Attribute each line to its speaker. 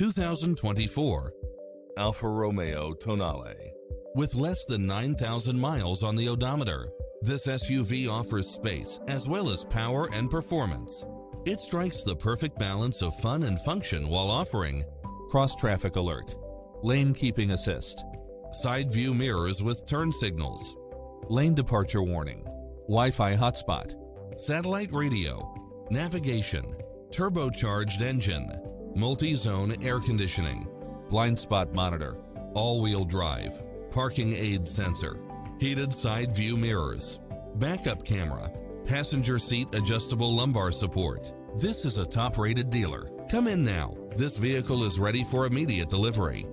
Speaker 1: 2024
Speaker 2: Alfa Romeo Tonale.
Speaker 1: with less than 9,000 miles on the odometer. This SUV offers space as well as power and performance. It strikes the perfect balance of fun and function while offering cross traffic alert, lane keeping assist, side view mirrors with turn signals, lane departure warning, Wi-Fi hotspot, satellite radio, navigation, turbocharged engine, multi-zone air conditioning, blind spot monitor, all-wheel drive, parking aid sensor, heated side view mirrors, backup camera, passenger seat adjustable lumbar support. This is a top-rated dealer. Come in now. This vehicle is ready for immediate delivery.